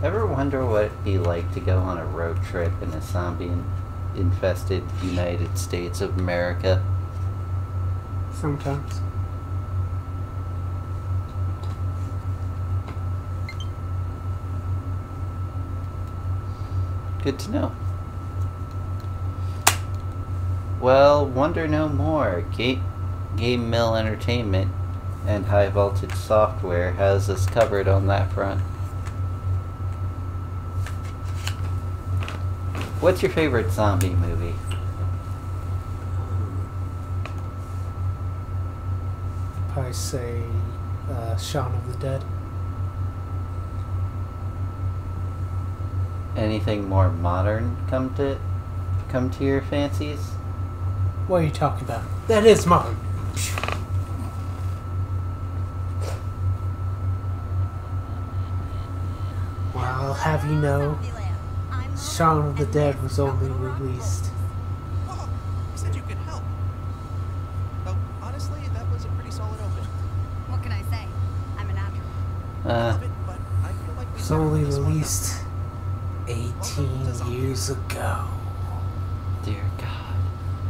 Ever wonder what it'd be like to go on a road trip in a zombie infested United States of America? Sometimes. Good to know. Well, wonder no more. Game, GameMill Entertainment and High Voltage Software has us covered on that front. What's your favorite zombie movie? I say uh, Shaun of the Dead. Anything more modern come to come to your fancies? What are you talking about? That is mine. Well, I'll have you know, Shaun of the Dead was only released. Oh, you said you could help. But honestly, that was a pretty solid open. What can I say? I'm a natural. Uh, it, but I feel like we It's better only put this one up. released 18 years ago. dear God.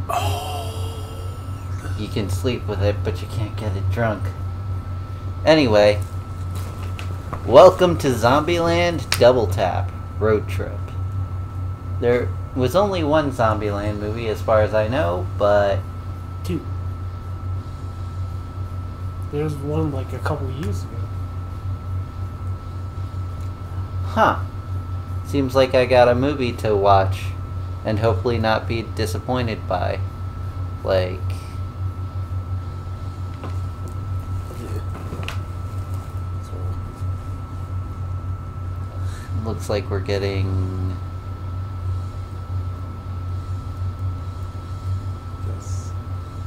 Oh. You can sleep with it, but you can't get it drunk. Anyway, welcome to Zombieland Double Tap Road Trip. There was only one Zombieland movie as far as I know, but Two. There's one like a couple years ago. huh. Seems like I got a movie to watch and hopefully not be disappointed by. Like, looks like we're getting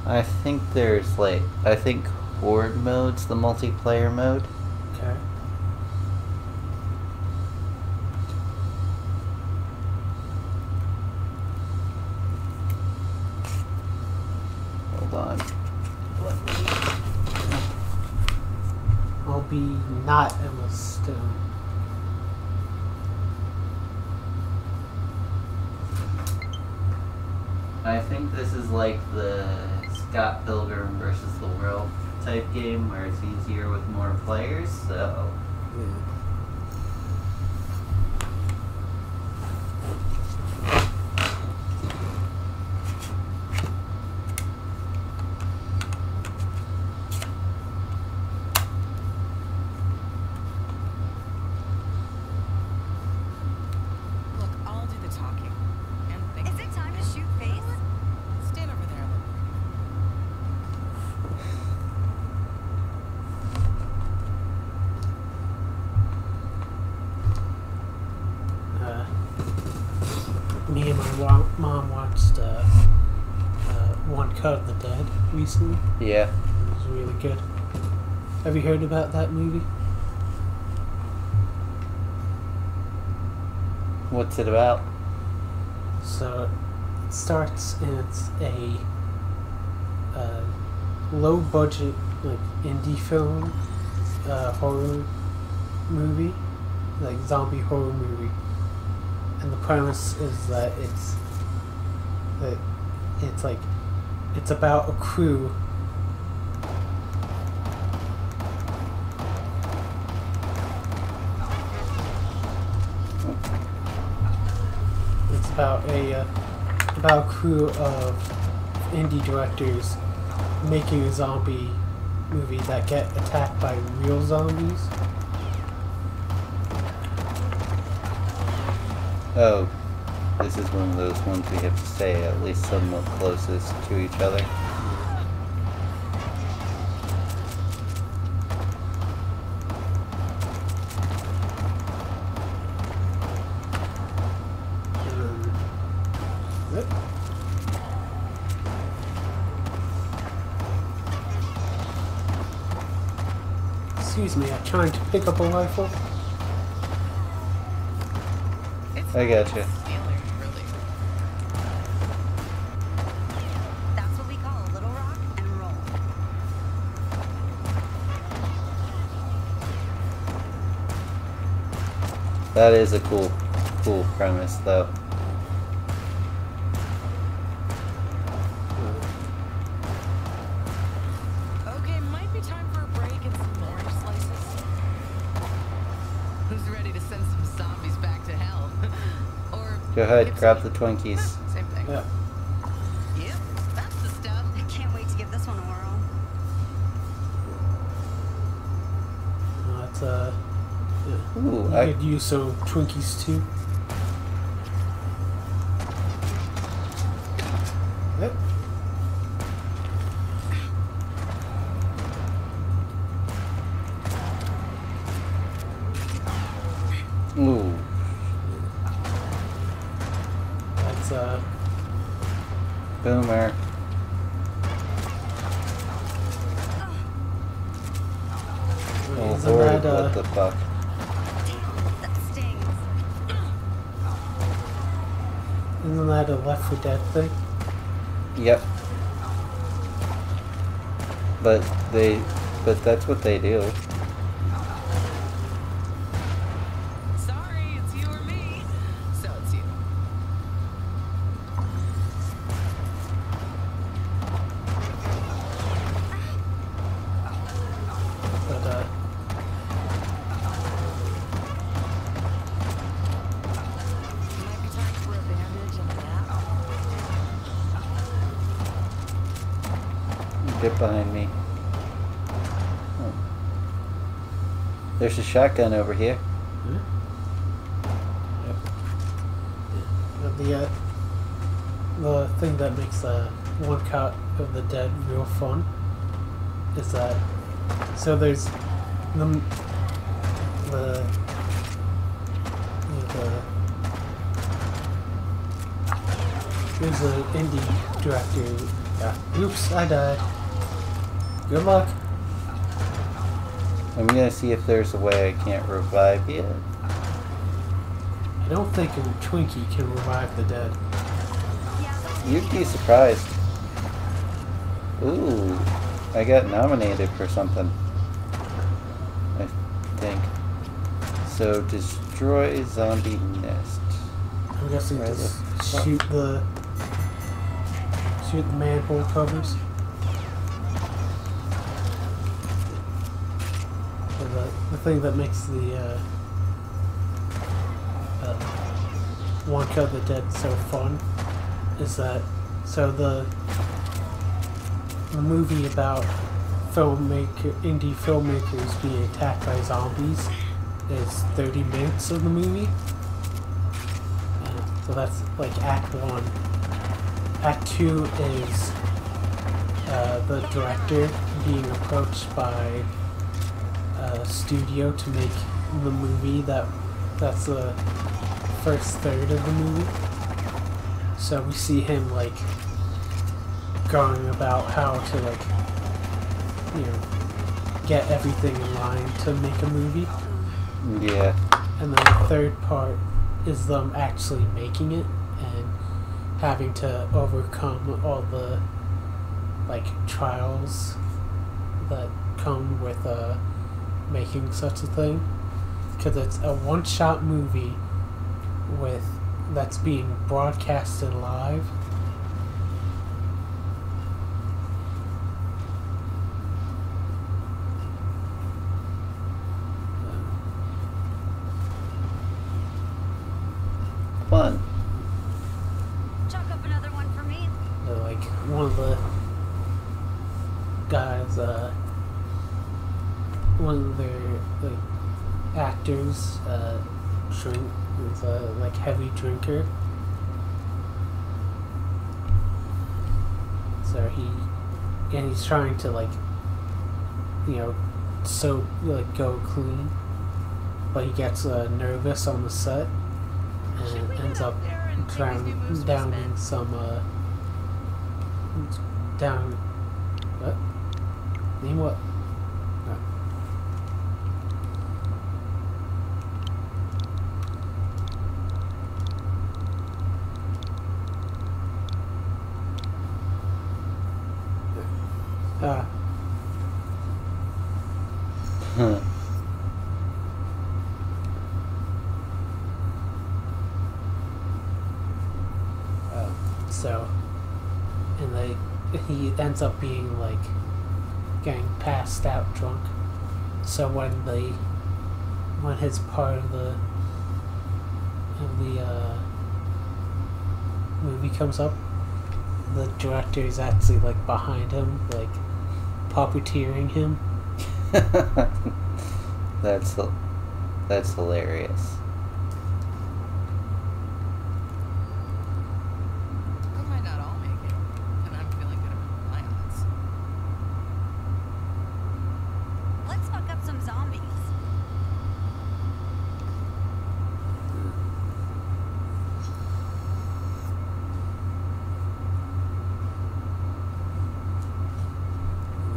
I think there's like I think horde mode's the multiplayer mode. Okay. Hold on. Let me I'll be not Emma Stone. I think this is like the Scott Pilgrim versus the World type game where it's easier with more players, so. Look, I'll do the talking. And think Is it time to shoot face? Stand over there. Uh, me and my wa- mom watched uh, uh, One Cut of the Dead recently. yeah. It was really good. Have you heard about that movie? What's it about? So it starts and it's a uh, low budget like indie film uh, horror movie, like zombie horror movie, and the premise is that it's that it's like it's about a crew. It's about a uh, about a crew of indie directors making a zombie movie that get attacked by real zombies. Oh. This is one of those ones we have to stay at least somewhat closest to each other. Excuse me, I'm trying to pick up a rifle. I not gotcha. That is a cool, cool premise, though. Okay, might be time for a break and some orange slices. Who's ready to send some zombies back to hell? or Go ahead, grab the Twinkies. Huh, Same thing. Yeah. You I, use some Twinkies too. Yep. But they, but that's what they do. There's a shotgun over here. uh, the uh, the thing that makes uh, one cut of the dead real fun is that so there's the the the there's an indie director. Yeah. Oops, I died. Good luck. I'm gonna see if there's a way I can't revive you. I don't think a Twinkie can revive the dead. You'd be surprised. Ooh, I got nominated for something. I think. So destroy zombie nest. I'm guessing Where just the shoot the shoot the manhole covers. The, thing that makes the uh, uh, cut the dead so fun is that so the the movie about filmmaker indie filmmakers being attacked by zombies is 30 minutes of the movie. Uh, so that's like Act One. Act Two is uh, the director being approached by a studio to make the movie that that's the first third of the movie. So we see him like going about how to like you know get everything in line to make a movie. Yeah. And then the third part is them actually making it and having to overcome all the like trials that come with uh, making such a thing. Because it's a one-shot movie with that's being broadcasted live. Fun. Chuck up another one for me. Like one of the guys, uh, one of their like actors, uh, drink is a like heavy drinker. So he and he's trying to like you know so like go clean, but he gets uh, nervous on the set and ends up out there and take these drown, new moves for a downing some uh down. What name what No. Ah, Huh. So, and they he up being like getting passed out drunk. So when the when his part of the of the uh, movie comes up, the director is actually like behind him, like puppeteering him. that's that's hilarious. We might not all make it, and I'm feeling good about my odds. Let's fuck up some zombies.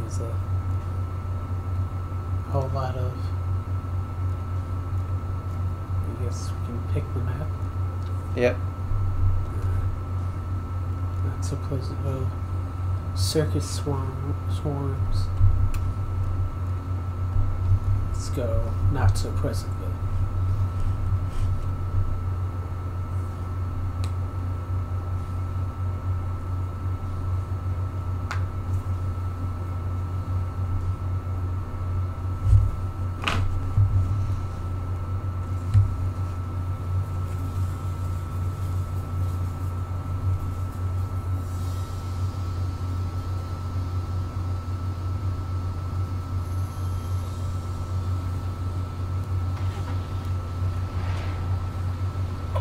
There's a whole lot of. I guess we can pick the map. Yep. That's a place of circus swarm swarms. Let's go not so Pleasantville.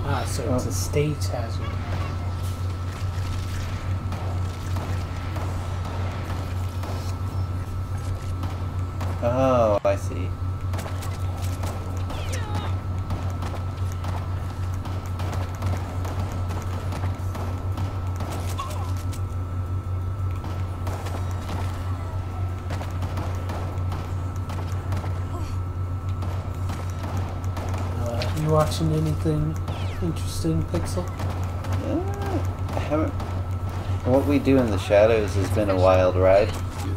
Ah, so it's Oh. A stage hazard. Oh, I see. Uh, you watching anything interesting, Pixel? Uh, I haven't. What we do in the shadows has been a wild ride. You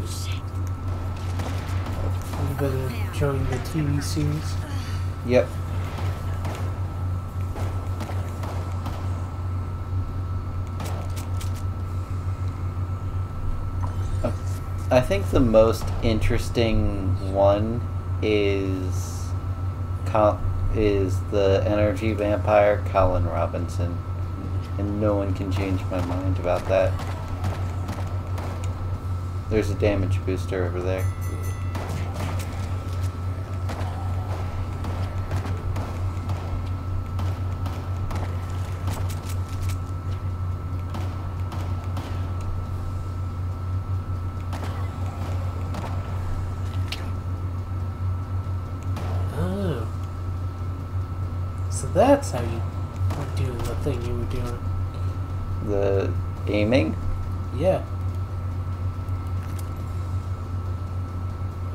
been enjoying the TV series? Yep. Uh, I think the most interesting one is Col- is the energy vampire Colin Robinson, and no one can change my mind about that. There's a damage booster over there. Oh. So that's how you were doing the thing you were doing. The aiming Yeah.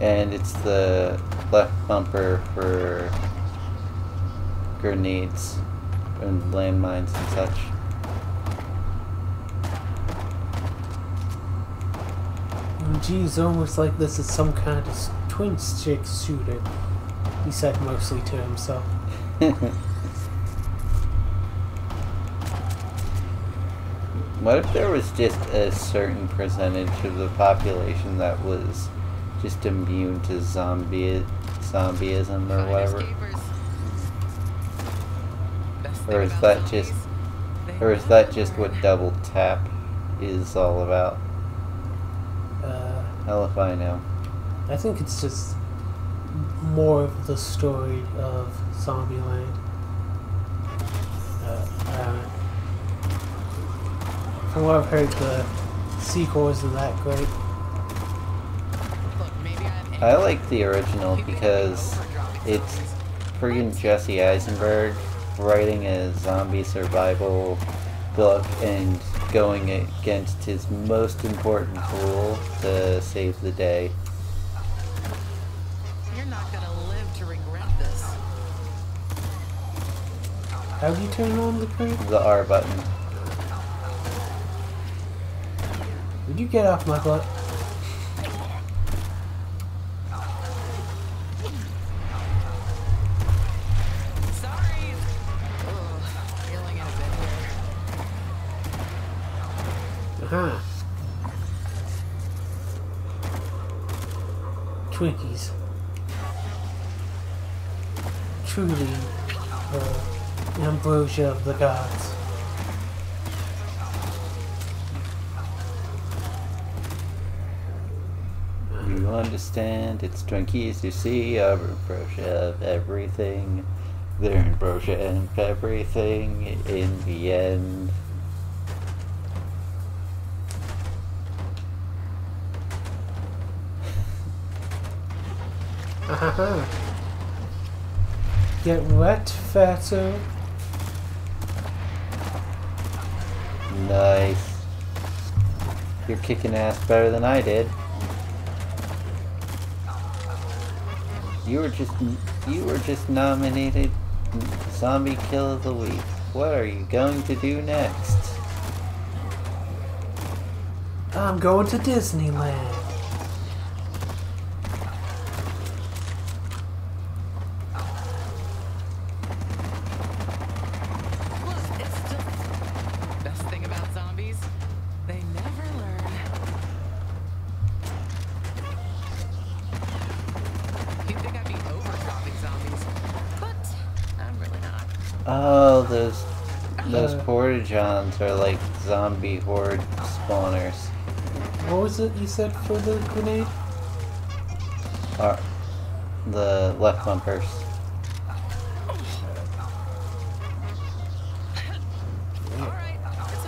and it's the left bumper for grenades and landmines and such. Geez, almost like this is some kind of twin stick shooter. He said mostly to himself. what if there was just a certain percentage of the population that was just immune to zombie zombieism or Find whatever? Or is that just or is that just what double tap is all about? Uh, Hell if I know. I think it's just more of the story of Zombieland. Uh, from what I've heard, the sequel isn't that great. I'm like the original because it's friggin' Jesse Eisenberg writing a zombie survival book and going against his most important rule to save the day. How do you turn on the crane? The R button. Would you get off my butt? Of the gods. You understand? It's Twinkies, you see, ambrosia of everything. They're ambrosia and everything in the end. Get wet, fatso. Nice. You're kicking ass better than I did. You were just you were just nominated Zombie Kill of the Week. What are you going to do next? I'm going to Disneyland. Oh, those those Uh. porta-johns are like zombie horde spawners. What was it you said for the grenade? Are the left right, it's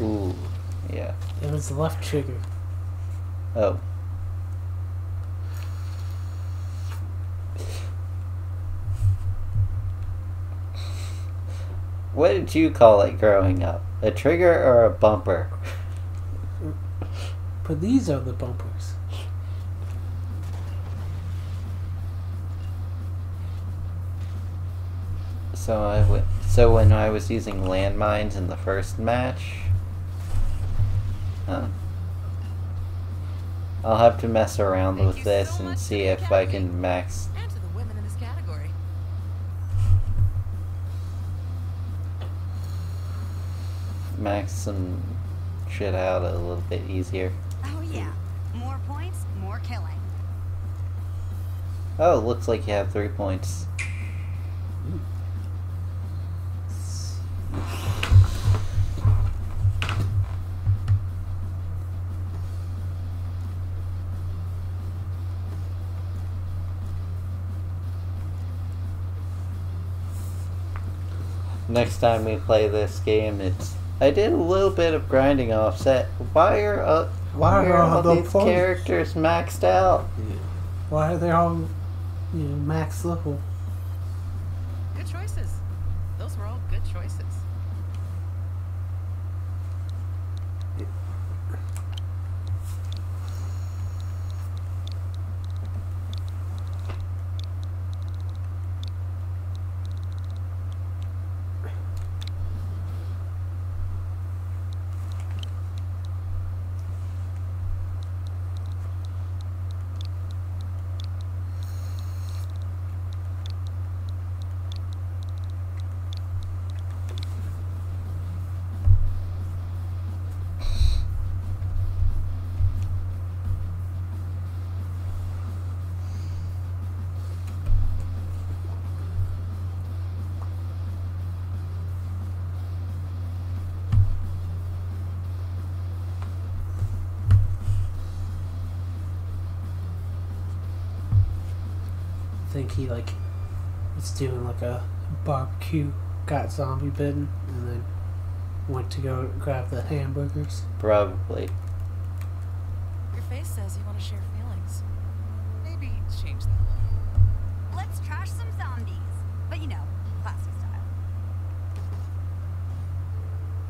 Ooh, yeah. It was the left trigger. Oh. What did you call it growing up? A trigger or a bumper? But these are the bumpers. So I w- so when I was using landmines in the first match, huh. I'll have to mess around Thank with this so and see if I can max max some shit out a little bit easier. Oh yeah. More points, more killing. Oh, looks like you have three points. Next time we play this game, it's. I did a little bit of grinding offset. Why are uh, Why are all the these points- characters maxed out? Why are they all, you know, max level? Good choices. Those were all good choices. Think he like was doing like a barbecue, got zombie bitten, and then went to go grab the hamburgers. Probably. Your face says you want to share feelings. Maybe change that look. Let's trash some zombies. But you know, classy style.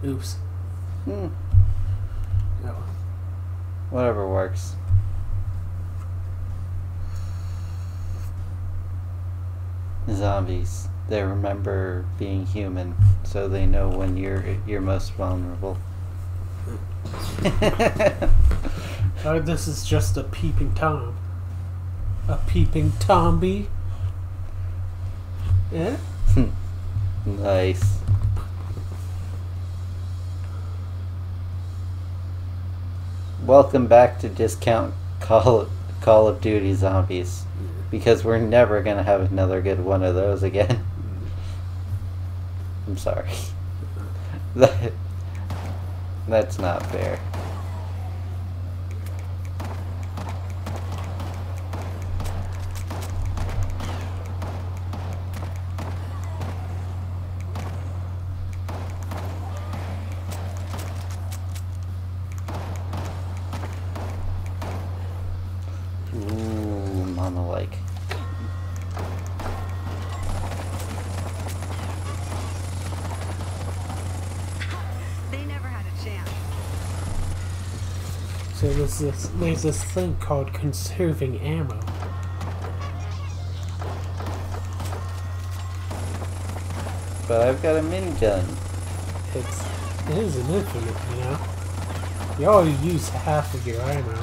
Oops. Hmm. No. Whatever works. Zombies. They remember being human, so they know when you're you're most vulnerable. Oh, this is just a peeping tom. A peeping tomby. Yeah. nice. Welcome back to Discount Call Call of Duty Zombies. Because we're never gonna have another good one of those again. Mm. I'm sorry. That, that's not fair. So there's this there's this thing called conserving ammo. But I've got a minigun. It's it is an infinite, you know. You already use half of your ammo.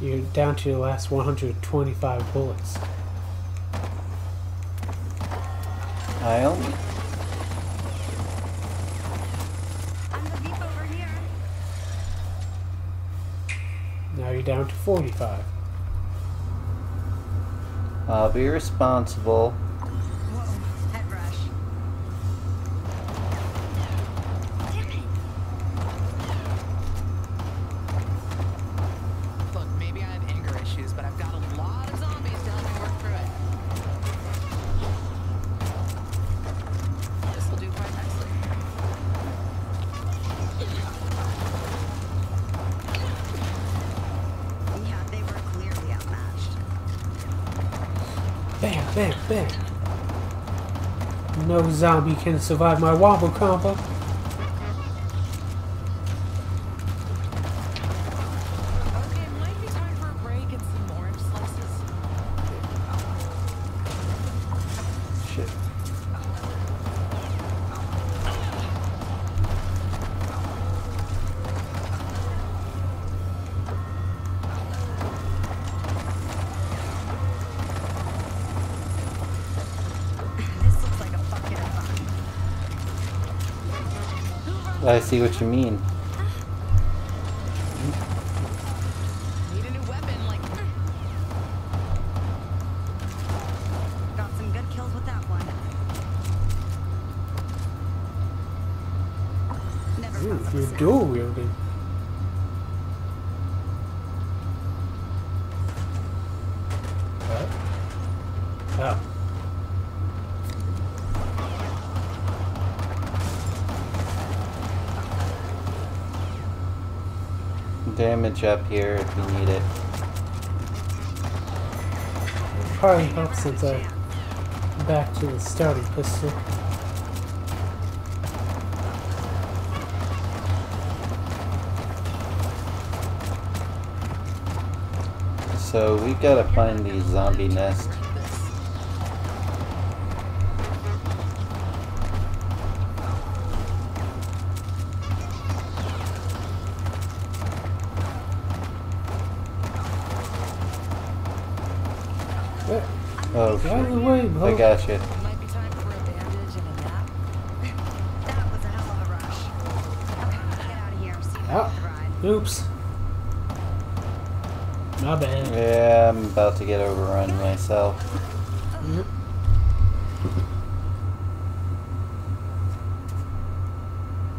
You're down to your last 125 bullets. I only I'm the beef over here. Now you're down to 45. I'll be responsible. Zombie can survive my wobble combo. I see what you mean. Up here if you need it. Probably helps since I'm back to the starting pistol. So we gotta find the zombie nest. See you Ah. back the ride. Oops. My bad. Yeah, I'm about to get overrun myself. Yep.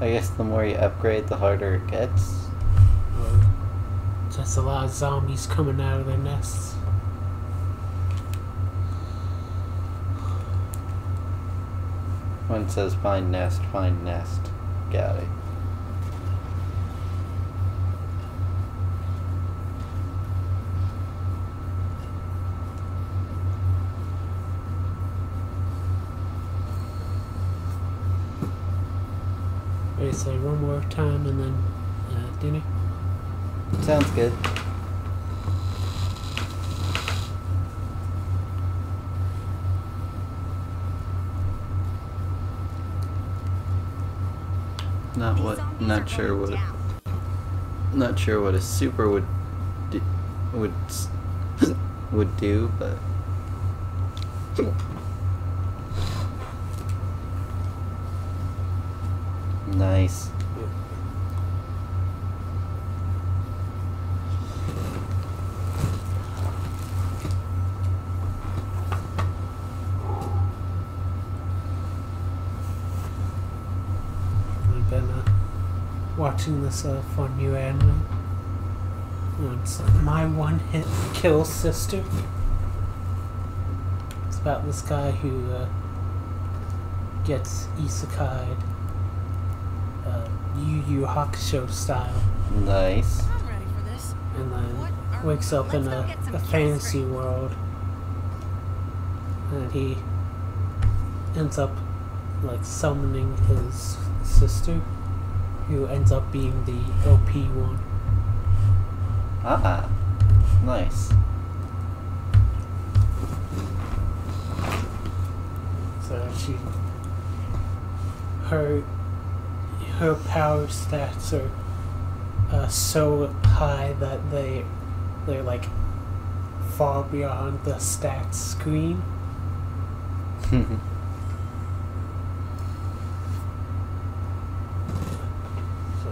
I guess the more you upgrade, the harder it gets. Well, Just a lot of zombies coming out of their nests. One says find nest, find nest. Got it. Say one more time and then uh, dinner? Sounds good. Not what, not sure what, not sure what a super would, do, would, would do, but. Nice. Watching this uh, fun new anime. It's My One Hit Kill Sister. It's about this guy who uh, gets isekai, uh, Yu Yu Hakusho style, Nice. I'm ready for this. and then wakes up in Let's a, go get some a fantasy screen. world. And he ends up like summoning his sister, who ends up being the OP one. Ah. Nice. So she, her, her power stats are uh, so high that they, they're like far beyond the stats screen. So,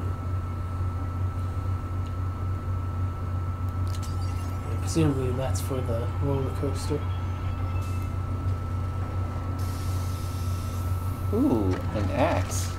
presumably that's for the roller coaster. Ooh, an axe.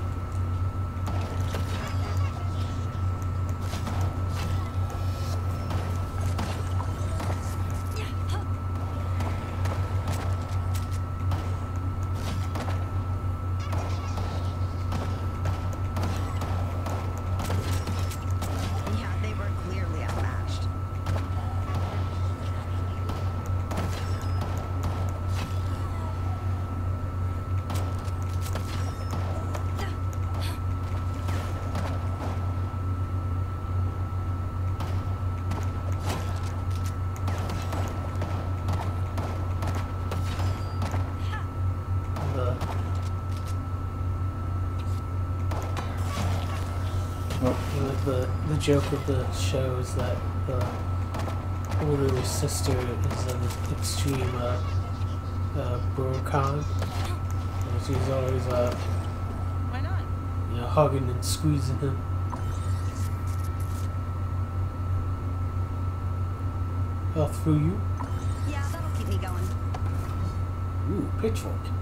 Joke of the show is that the older sister is an extreme uh, uh, brocon. And she's always uh, Why not? you know, hugging and squeezing him. Health through you. Yeah, that'll keep me going. Ooh, pitchfork.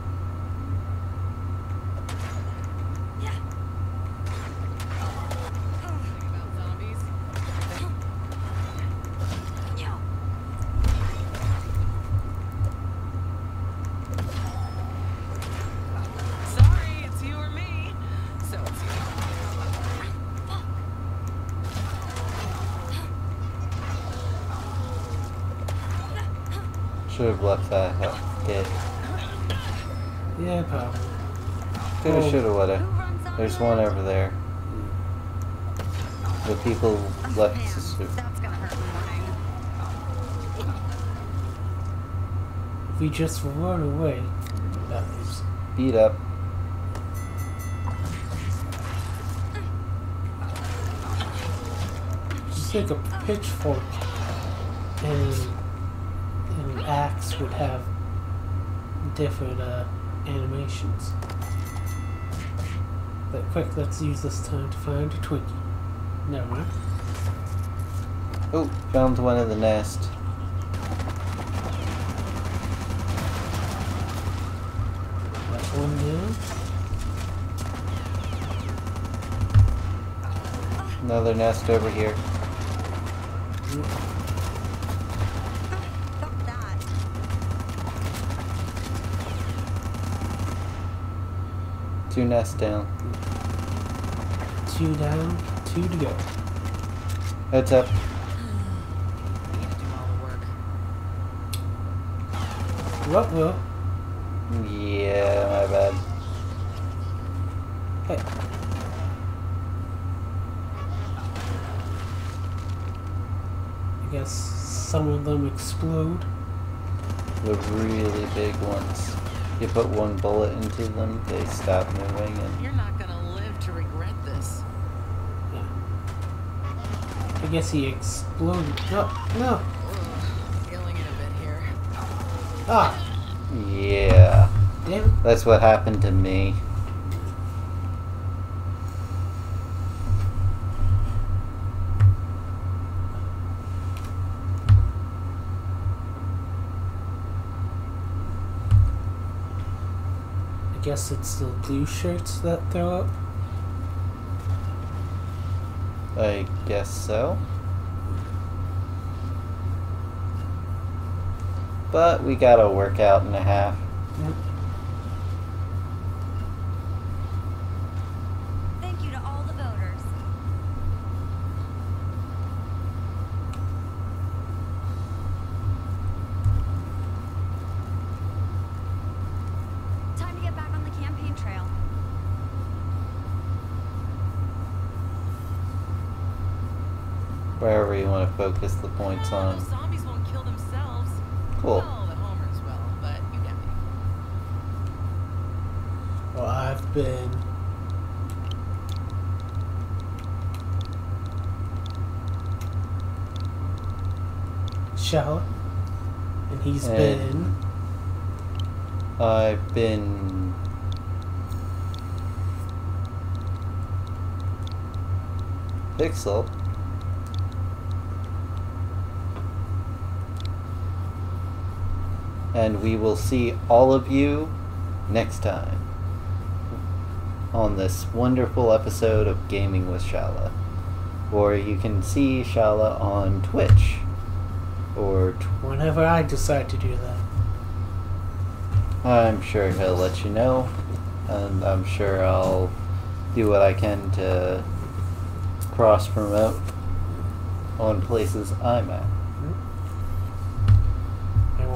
Should have left that health kit. Yeah, pal. Coulda, Oh. shoulda, woulda. There's one over there. The people left man, sister. that's gonna hurt the morning. If we just run away, that is. Beat up. Just take a pitchfork and axe would have different uh, animations. But quick, let's use this time to find a Twinkie. Never mind. Oh, found one in the nest. That's one down. Another nest over here. Fuck that. Two nests down. Two down, two to go. Heads up. You need to do all the. Well, well. Yeah, my bad. Hey. I guess some of them explode. The really big ones. You put one bullet into them, they stop moving, and You're not gonna live to regret this. Yeah. I guess he exploded. No, no. Ugh, feeling it a bit here. Ah, yeah, damn that's what happened to me. Guess it's the blue shirts that throw up. I guess so. But we got a workout and a half. Thank you to all the voters. Time to get back on the campaign trail. Wherever you want to focus the points No, on. Zombies won't kill themselves. Cool. Well, the homers will, but you get me. Well, I've been. Shala. And he's And- been. I've been. Pixel. And we will see all of you next time on this wonderful episode of Gaming with Shala. Or you can see Shala on Twitch. Or tw- Whenever I decide to do that. I'm sure he'll let you know, and I'm sure I'll do what I can to cross promote on places I'm at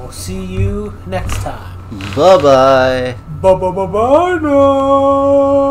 we'll see you next time. Bye bye. Bye bye bye bye now.